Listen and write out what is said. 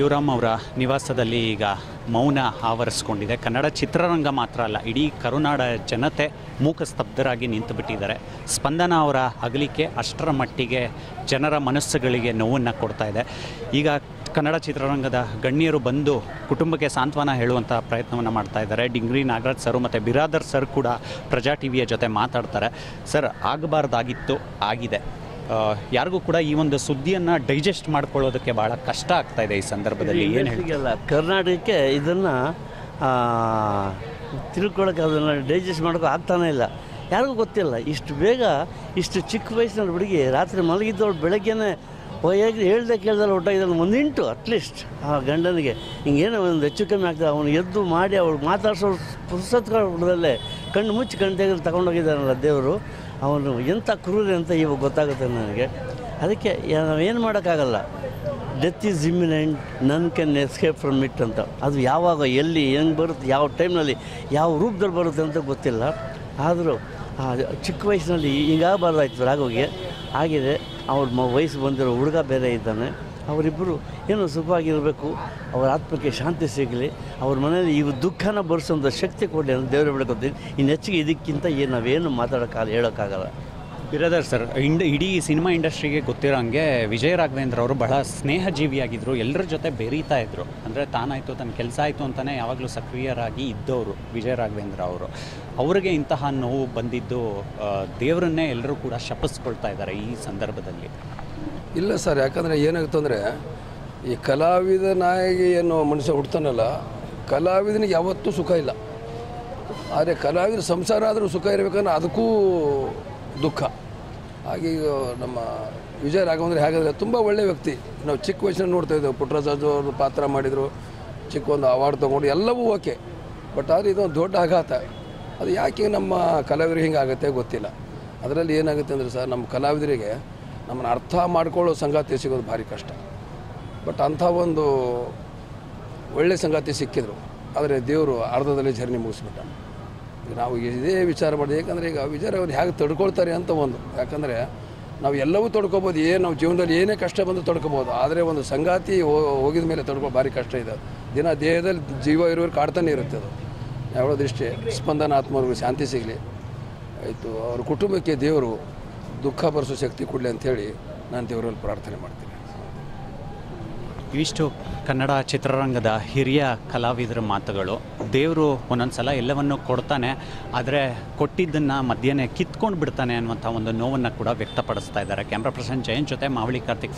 ಶಿವರಾಮ್ ಅವರ ನಿವಾಸದಲ್ಲಿ ಈಗ ಮೌನ ಆವರಿಸ್ಕೊಂಡಿದೆ. ಕನ್ನಡ ಚಿತ್ರರಂಗ ಮಾತ್ರ ಅಲ್ಲ, ಇಡೀ ಕರುನಾಡ ಜನತೆ ಮೂಕ ಸ್ತಬ್ಧರಾಗಿ ನಿಂತು ಬಿಟ್ಟಿದ್ದಾರೆ ಸ್ಪಂದನ ಅವರ ಅಗಲಿಕೆ ಅಷ್ಟರ ಮಟ್ಟಿಗೆ ಜನರ ಮನಸ್ಸುಗಳಿಗೆ ನೋವನ್ನು ಕೊಡ್ತಾ ಇದೆ. ಈಗ ಕನ್ನಡ ಚಿತ್ರರಂಗದ ಗಣ್ಯರು ಬಂದು ಕುಟುಂಬಕ್ಕೆ ಸಾಂತ್ವನ ಹೇಳುವಂಥ ಪ್ರಯತ್ನವನ್ನು ಮಾಡ್ತಾ ಇದ್ದಾರೆ. ಡಿಂಗ್ರಿ ನಾಗರಾಜ್ ಸರ್ ಮತ್ತು ಬಿರಾದರ್ ಸರ್ ಕೂಡ ಪ್ರಜಾ ಟಿವಿಯ ಜೊತೆ ಮಾತಾಡ್ತಾರೆ. ಸರ್, ಆಗಬಾರ್ದಾಗಿತ್ತು, ಆಗಿದೆ. ಯಾರಿಗೂ ಕೂಡ ಈ ಒಂದು ಸುದ್ದಿಯನ್ನು ಡೈಜೆಸ್ಟ್ ಮಾಡ್ಕೊಳ್ಳೋದಕ್ಕೆ ಬಹಳ ಕಷ್ಟ ಆಗ್ತಾ ಇದೆ ಈ ಸಂದರ್ಭದಲ್ಲಿ. ಏನು ಹೇಳಿಲ್ಲ ಕರ್ನಾಟಕಕ್ಕೆ ಇದನ್ನು ತಿಳ್ಕೊಳಕ್ಕೆ ಅದನ್ನು ಡೈಜೆಸ್ಟ್ ಮಾಡೋಕೆ ಆಗ್ತಾನೇ ಇಲ್ಲ. ಯಾರಿಗೂ ಗೊತ್ತಿಲ್ಲ. ಇಷ್ಟು ಬೇಗ, ಇಷ್ಟು ಚಿಕ್ಕ ವಯಸ್ಸಿನ ಹುಡುಗಿ ರಾತ್ರಿ ಮಲಗಿದ್ದವಳು ಬೆಳಗ್ಗೆನೇ ಹೋಗಿ ಹೇಳ್ದೆ ಕೇಳ್ದಲ್ಲ ಹೊಟ್ಟಾಗಿದ್ದಾನೆ ಒಂದಿಂಟು ಅಟ್ಲೀಸ್ಟ್ ಆ ಗಂಡನಿಗೆ. ಹಿಂಗೇನೋ ಒಂದು ಹೆಚ್ಚು ಕಮ್ಮಿ ಆಗ್ತದೆ. ಅವನು ಎದ್ದು ಮಾಡಿ, ಅವಳು ಮಾತಾಡ್ಸೋ ಪುಸ್ತಕಗಳಲ್ಲೇ ಕಣ್ಣು ಮುಚ್ಚಿ ಕಣ್ಣು ತೆಗೆದು ತಗೊಂಡೋಗಿದ್ದಾನಲ್ಲ ದೇವರು. ಅವನು ಎಂಥ ಕ್ರೂರಿ ಅಂತ ಇವಾಗ ಗೊತ್ತಾಗುತ್ತೆ ನನಗೆ. ಅದಕ್ಕೆ ನಾವೇನು ಮಾಡೋಕ್ಕಾಗಲ್ಲ. ಡೆತ್ ಈಸ್ ಇಮ್ಮಿನೆಂಟ್ ನನ್ ಕ್ಯಾನ್ ಎಸ್ಕೇಪ್ ಫ್ರಮ್ ಇಟ್ ಅಂತ. ಅದು ಯಾವಾಗ, ಎಲ್ಲಿ, ಹೆಂಗೆ ಬರುತ್ತೆ, ಯಾವ ಟೈಮ್ನಲ್ಲಿ, ಯಾವ ರೂಪದಲ್ಲಿ ಬರುತ್ತೆ ಅಂತ ಗೊತ್ತಿಲ್ಲ. ಆದರೂ ಚಿಕ್ಕ ವಯಸ್ಸಿನಲ್ಲಿ ಹಿಂಗಾಗಬಾರ್ದಾಯ್ತು ರಾಘವಿಗೆ. ಆಗಿದೆ, ಅವ್ರ ಮ ವಯಸ್ಸು ಬಂದಿರೋ ಹುಡುಗ ಬೇರೆ ಇದ್ದಾನೆ. ಅವರಿಬ್ಬರು ಏನೋ ಸುಖವಾಗಿರಬೇಕು, ಅವರ ಆತ್ಮಕ್ಕೆ ಶಾಂತಿ ಸಿಗಲಿ, ಅವ್ರ ಮನೇಲಿ ಈ ದುಃಖನ ಭರಿಸೋಂಥ ಶಕ್ತಿ ಕೊಡಲಿ ಅಂತ ದೇವರು ಬಿಡ್ಕೊತೀನಿ ಇನ್ನು ಹೆಚ್ಚಿಗೆ ಇದಕ್ಕಿಂತ ಏನು ನಾವೇನು ಮಾತಾಡೋಕ್ಕಾಗಲ್ಲ, ಹೇಳೋಕ್ಕಾಗಲ್ಲ. ಬಿರಾದರ್ ಸರ್, ಇಂಡ ಇಡೀ ಸಿನಿಮಾ ಇಂಡಸ್ಟ್ರಿಗೆ ಗೊತ್ತಿರೋ ಹಂಗೆ ವಿಜಯ ರಾಘವೇಂದ್ರ ಅವರು ಬಹಳ ಸ್ನೇಹ ಜೀವಿಯಾಗಿದ್ದರು ಎಲ್ಲರ ಜೊತೆ ಬೆರೀತಾ ಇದ್ದರು ಅಂದರೆ ತಾನಾಯಿತು, ತನ್ನ ಕೆಲಸ ಆಯಿತು ಅಂತಲೇ ಯಾವಾಗಲೂ ಸಕ್ರಿಯರಾಗಿ ಇದ್ದವರು ವಿಜಯ ರಾಘವೇಂದ್ರ ಅವರು. ಅವರಿಗೆ ಇಂತಹ ನೋವು ಬಂದಿದ್ದು ದೇವರನ್ನೇ ಎಲ್ಲರೂ ಕೂಡ ಶಪಿಸ್ಕೊಳ್ತಾ ಇದ್ದಾರೆ ಈ ಸಂದರ್ಭದಲ್ಲಿ. ಇಲ್ಲ ಸರ್, ಯಾಕಂದರೆ ಏನಾಗುತ್ತೆ ಅಂದರೆ, ಈ ಕಲಾವಿದನಾಗಿ ಏನು ಮನುಷ್ಯ ಹುಡ್ತಾನಲ್ಲ ಕಲಾವಿದನಿಗೆ ಯಾವತ್ತೂ ಸುಖ ಇಲ್ಲ. ಆದರೆ ಕಲಾವಿದ ಸಂಸಾರ ಆದರೂ ಸುಖ ಇರಬೇಕಂದ್ರೆ ಅದಕ್ಕೂ ದುಃಖ. ಹಾಗೆ ನಮ್ಮ ವಿಜಯ ರಾಘವಂದ್ರೆ ಹೇಗಾದರೆ, ತುಂಬ ಒಳ್ಳೆಯ ವ್ಯಕ್ತಿ. ನಾವು ಚಿಕ್ಕ ವಯಸ್ಸಿನ ನೋಡ್ತಾ ಇದ್ದೇವೆ ಪುಟ್ಟರಾಜು ಅವರು ಪಾತ್ರ ಮಾಡಿದರು, ಚಿಕ್ಕ ಒಂದು ಅವಾರ್ಡ್ ತೊಗೊಂಡು, ಎಲ್ಲವೂ ಓಕೆ. ಬಟ್ ಆದರೆ ಇದೊಂದು ದೊಡ್ಡ ಆಘಾತ. ಅದು ಯಾಕೆ ನಮ್ಮ ಕಲಾವಿದರಿಗೆ ಹಿಂಗೆ ಆಗುತ್ತೆ ಗೊತ್ತಿಲ್ಲ. ಅದರಲ್ಲಿ ಏನಾಗುತ್ತೆ ಅಂದರೆ ಸರ್, ನಮ್ಮ ಕಲಾವಿದರಿಗೆ ನಮ್ಮನ್ನು ಅರ್ಥ ಮಾಡ್ಕೊಳ್ಳೋ ಸಂಗಾತಿ ಸಿಗೋದು ಭಾರಿ ಕಷ್ಟ. ಬಟ್ ಅಂಥ ಒಂದು ಒಳ್ಳೆ ಸಂಗಾತಿ ಸಿಕ್ಕಿದ್ರು. ಆದರೆ ದೇವರು ಅರ್ಧದಲ್ಲಿ ಜರ್ನಿ ಮುಗಿಸ್ಬಿಟ್ಟ. ನಾವು ಇದೇ ವಿಚಾರ ಮಾಡಿದೆ ಯಾಕಂದರೆ ಈಗ ವಿಚಾರ ಅವ್ರು ಹೇಗೆ ತಡ್ಕೊಳ್ತಾರೆ ಅಂತ ಒಂದು. ಯಾಕಂದರೆ ನಾವು ಎಲ್ಲವೂ ತಡ್ಕೊಬೋದು ಏನು ನಾವು ಜೀವನದಲ್ಲಿ ಏನೇ ಕಷ್ಟ ಬಂದು ತಡ್ಕೊಬೋದು. ಆದರೆ ಒಂದು ಸಂಗಾತಿ ಹೋಗಿದ ಮೇಲೆ ತಡ್ಕೊ ಭಾರಿ ಕಷ್ಟ ಇದೆ. ದಿನ ದೇಹದಲ್ಲಿ ಜೀವ ಇರೋರು ಕಾಡ್ತಾನೆ ಇರುತ್ತೆ ಅದು. ಯಾವುದೋ ಸ್ಪಂದನ ಆತ್ಮವ್ರಿಗೆ ಶಾಂತಿ ಸಿಗಲಿ. ಆಯಿತು, ಅವ್ರ ಕುಟುಂಬಕ್ಕೆ ದೇವರು ದುಃಖ ಭರಿಸೋ ಶಕ್ತಿ ಕೊಡಲಿ ಅಂಥೇಳಿ ನಾನು ದೇವರಲ್ಲಿ ಪ್ರಾರ್ಥನೆ ಮಾಡ್ತೀನಿ. ಇವಿಷ್ಟು ಕನ್ನಡ ಚಿತ್ರರಂಗದ ಹಿರಿಯ ಕಲಾವಿದರ ಮಾತುಗಳು. ದೇವರು ಒಂದೊಂದು ಸಲ ಎಲ್ಲವನ್ನೂ ಕೊಡ್ತಾನೆ, ಆದರೆ ಕೊಟ್ಟಿದ್ದನ್ನು ಮಧ್ಯಾಹ್ನ ಕಿತ್ಕೊಂಡು ಬಿಡ್ತಾನೆ ಅನ್ನುವಂಥ ಒಂದು ನೋವನ್ನು ಕೂಡ ವ್ಯಕ್ತಪಡಿಸ್ತಾ ಇದ್ದಾರೆ. ಕ್ಯಾಮ್ರಾ ಪರ್ಸನ್ ಜಯಂತ್ ಜೊತೆ ಮಾವಳಿ ಕಾರ್ತಿಕ್.